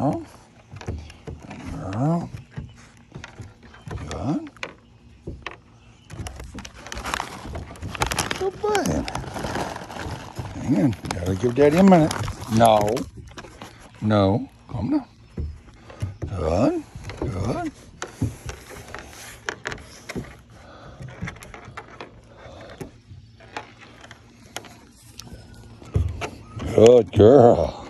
girl. Girl. Good. Good boy. Hang on. Gotta give Daddy a minute. No. No. Calm down. Good. Good. Good girl.